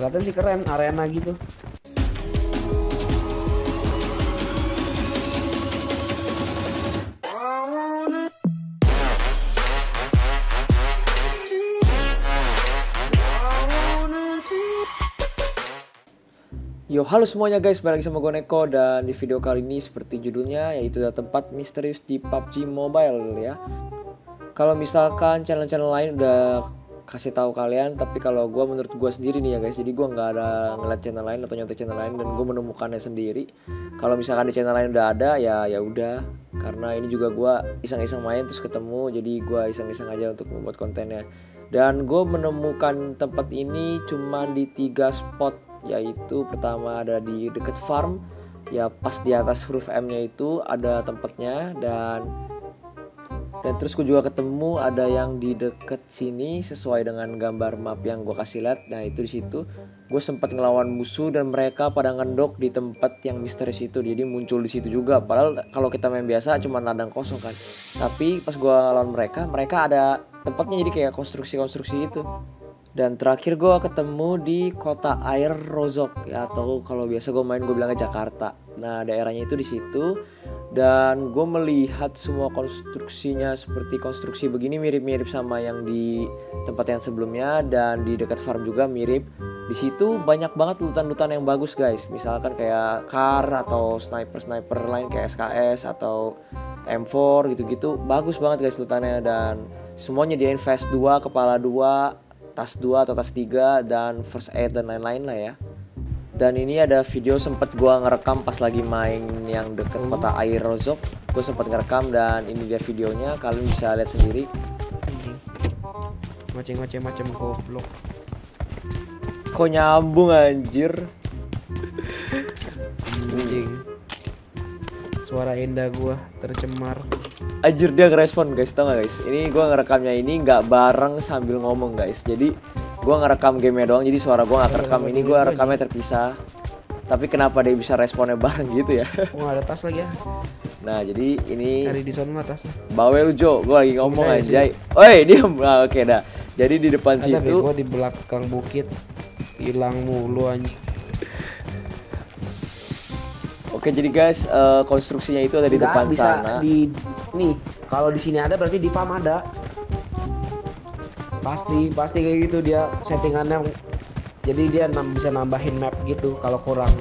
Kelihatan sih keren arena gitu. Yo, halo semuanya guys, balik lagi sama gue Neko dan di video kali ini seperti judulnya yaitu tempat misterius di PUBG Mobile ya. Kalau misalkan channel-channel lain udah kasih tahu kalian, tapi kalau gue menurut gue sendiri nih ya guys, jadi gue nggak ada ngeliat channel lain atau nyontek channel lain dan gue menemukannya sendiri. Kalau misalkan di channel lain udah ada ya ya udah, karena ini juga gue iseng-iseng main terus ketemu, jadi gue iseng-iseng aja untuk membuat kontennya. Dan gue menemukan tempat ini cuma di tiga spot yaitu pertama ada di deket farm ya pas di atas huruf M nya itu ada tempatnya dan dan terus gue juga ketemu ada yang di deket sini sesuai dengan gambar map yang gue kasih lihat. Nah itu di situ gue sempat ngelawan musuh dan mereka pada ngendok di tempat yang misterius itu. Jadi muncul di situ juga. Padahal kalau kita main biasa cuma ladang kosong kan. Tapi pas gue lawan mereka mereka ada tempatnya jadi kayak konstruksi-konstruksi itu. Dan terakhir gue ketemu di kota air Rozok. Ya atau kalau biasa gue main gue bilangnya Jakarta. Nah daerahnya itu di situ dan gue melihat semua konstruksinya seperti konstruksi begini mirip-mirip sama yang di tempat yang sebelumnya. Dan di dekat farm juga mirip. Di situ banyak banget lutan-lutan yang bagus guys. Misalkan kayak car atau sniper-sniper lain kayak SKS atau M4 gitu-gitu. Bagus banget guys lutannya. Dan semuanya di Invest 2 kepala 2 tas 2 atau tas 3 dan first aid dan lain-lain lah ya dan ini ada video sempet gua ngerekam pas lagi main yang deket kota air Rozok gue sempet ngerekam dan ini dia videonya kalian bisa lihat sendiri. Ngoceh-ngoceh macam goblok. kok nyambung anjir? Anjing. Suara indah gua tercemar. anjir dia ngerespon guys. Tau gak guys? Ini gua ngerekamnya ini nggak bareng sambil ngomong guys. Jadi gua ngerekam gamenya doang jadi suara gua nggak kerekam ini gua rekamnya terpisah tapi kenapa dia bisa responnya bareng gitu ya Oh, nggak ada tas lagi ya. nah jadi ini Cari di sana tasnya. Bawel Jo, gue lagi ngomong Bisa ya, anjay. Oi, diam. Ah, Oke dah. Jadi di depan Ada situ bego di belakang bukit. Hilang mulu anjing. Oke, jadi guys, eh, konstruksinya itu ada di Nggak depan bisa sana. di nih kalau di sini ada berarti di farm ada pasti pasti kayak gitu dia settingannya. Jadi dia nam- bisa nambahin map gitu kalau kurang.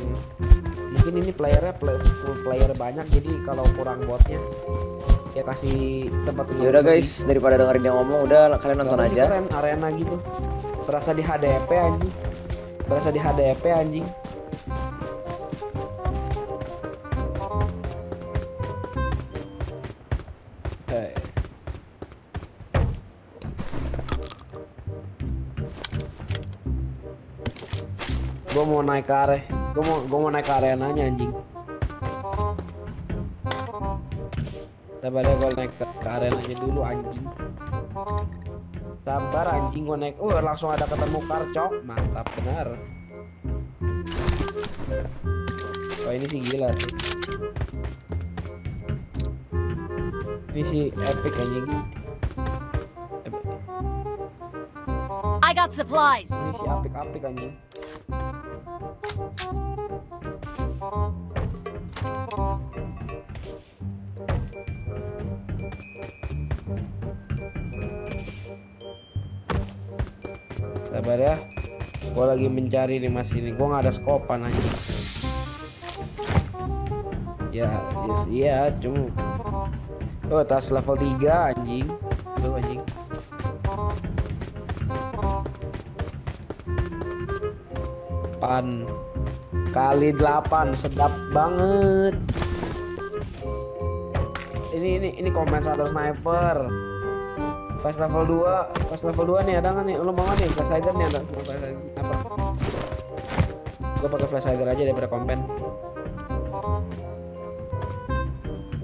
Mungkin ini playernya play, full player banyak jadi kalau kurang botnya ya kasih tempat Ya udah guys, daripada dengerin dia ngomong, udah kalian nonton aja. keren arena gitu. Berasa di HDP anjing. Berasa di HDP anjing Gue mau naik ke area, gue mau gue mau naik ke arenanya anjing. Sabar ya gue naik ke, ke arenanya dulu anjing. Sabar anjing gue naik. Uh langsung ada ketemu karcok. Mantap benar. Oh ini sih gila sih. Ini sih epic anjing. Epic. I got supplies. Ini sih apik-apik anjing. Sabar ya. Gua lagi mencari nih mas ini. Gua nggak ada skopan anjing. Ya, yes, iya, cuma Oh, tas level 3 anjing. Tuh anjing. Pan kali 8 sedap banget. Ini ini ini kompensator sniper. Fast level 2, fast level 2 nih ada nggak nih? Lu mau nggak nih? Flash hider nih ada. Flash hider apa? Gua pakai flash hider aja daripada kompen.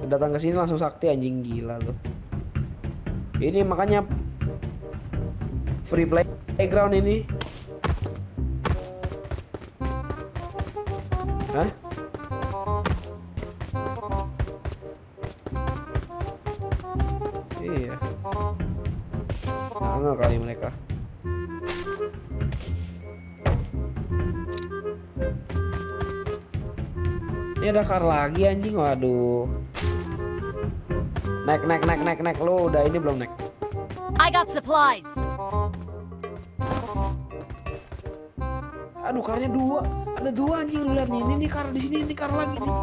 Datang ke sini langsung sakti anjing gila lu. Ini makanya free play playground ini. Ini ada car lagi anjing, waduh. Naik, naik, naik, naik, naik. Lu udah ini belum naik? I got supplies. Aduh, karnya dua. Ada dua anjing lu lihat nih. Ini nih kar di sini, ini kar lagi nih.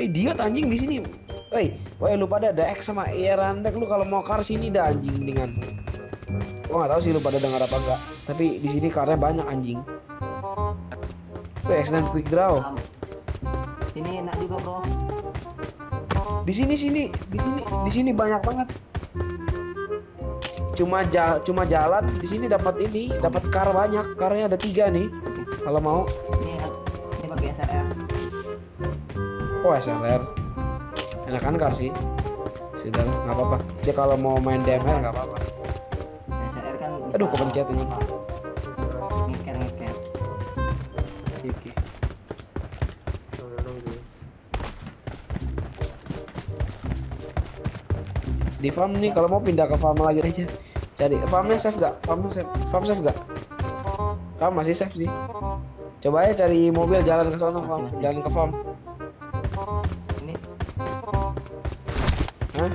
Eh, idiot anjing di sini. Woi, woi lu pada ada X sama Erandek lu kalau mau kar sini dah anjing dengan. Gua nggak tahu sih lu pada dengar apa enggak. Tapi di sini karnya banyak anjing. Woi, X9 quick draw. Ini enak juga bro. Di sini sini, di sini, di sini banyak banget. Cuma ja cuma jalan di sini dapat ini, dapat kar banyak. Karnya ada tiga nih. Kalau mau, Ini ini pakai SLR. oh SLR. Enakan kar sih. Sudah nggak apa-apa. Dia kalau mau main DMR nggak apa-apa. Aduh, kepencet ini. Ngeker ngeker. Oke. Di farm nih kalau mau pindah ke farm lagi aja. Cari farmnya safe gak? Farm safe, farm safe gak? Farm masih safe sih. Coba aja cari mobil jalan ke sana, farm, jalan ke farm. Ini Hah?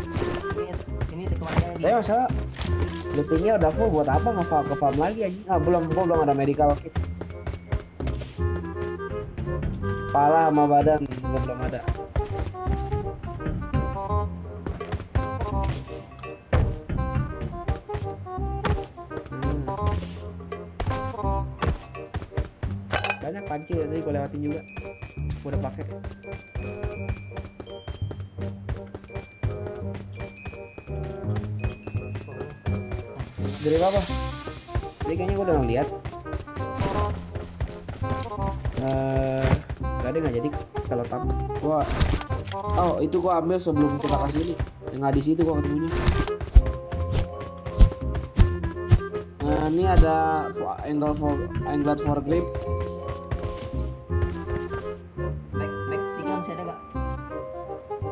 ini ini Tapi masalah lootingnya udah full buat apa nge ke farm lagi aja? Ah belum, gua belum ada medical kit. Pala sama badan gua belum ada. Hmm. Banyak panci tadi gue lewatin juga. Gua udah pakai. Dari apa? Jadi kayaknya gue udah ngeliat. Eh, tadi nggak jadi kalau tam. Gua, oh itu gua ambil sebelum kita kasih ini. Yang nggak di situ gua ketemunya. Nah, ini ada angle for angle for grip. back back tiga masih ada gak?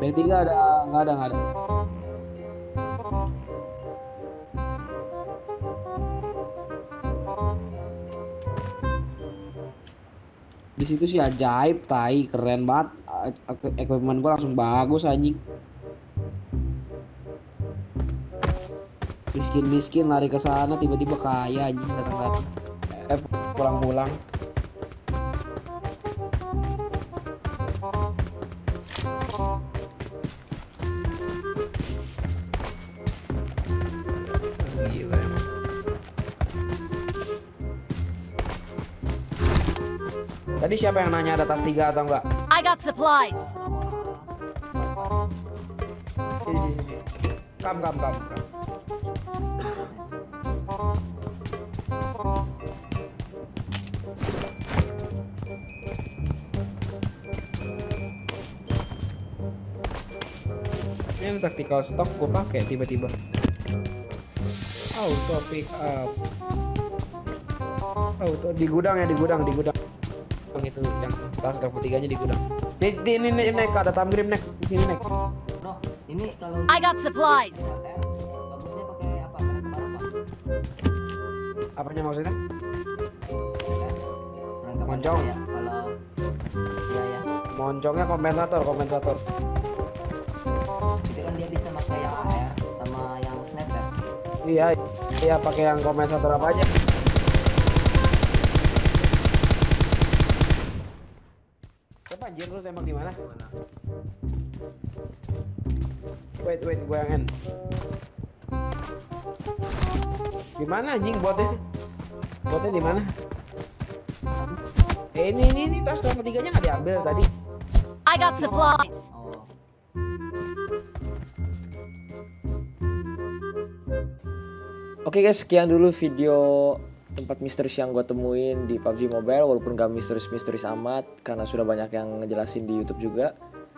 Back tiga ada nggak ada nggak ada. Di situ sih ajaib, tai keren banget. Equipment gua langsung bagus anjing. Miskin-miskin lari ke sana tiba-tiba kaya anjing datang-datang. Eh pulang-pulang. Gila Tadi siapa yang nanya ada tas tiga atau enggak? I got supplies. Kam, kam, kam. Ini tactical stock gue pakai tiba-tiba. Auto pick up. Auto di gudang ya di gudang di gudang. Yang itu yang tas level tiganya di gudang. Nih, di- ini nih naik ada tam grip naik di sini naik. Bro, ini kalau I got supplies. SLR bagusnya pakai apa? Apanya maksudnya? Perlengkapan Moncong. ya? Kalau ya ya. Moncongnya kompensator, kompensator. Itu kan dia bisa pakai yang AR sama yang sniper. Iya, iya pakai yang kompensator apa aja. Siapa anjir lu tembak di mana? Wait, wait, gue yang N. Gimana anjing botnya? Botnya di mana? Eh ini ini ini tas level tiganya nggak diambil tadi. I got supplies. Oh. Oke guys, sekian dulu video tempat misterius yang gue temuin di PUBG Mobile walaupun gak misterius-misterius amat karena sudah banyak yang ngejelasin di YouTube juga.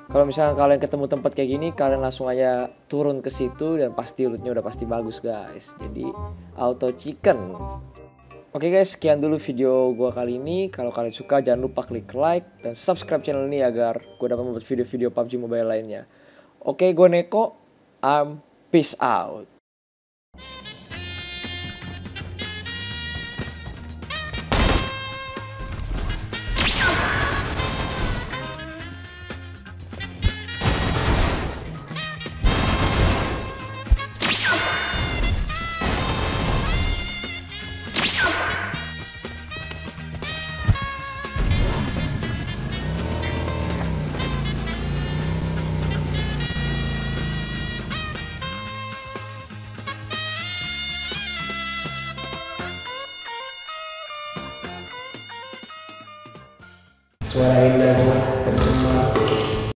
Kalau misalnya kalian ketemu tempat kayak gini, kalian langsung aja turun ke situ dan pasti lootnya udah pasti bagus guys. Jadi auto chicken. Oke guys, sekian dulu video gue kali ini. Kalau kalian suka jangan lupa klik like dan subscribe channel ini agar gue dapat membuat video-video PUBG Mobile lainnya. Oke, gue Neko. I'm peace out. Suara Enda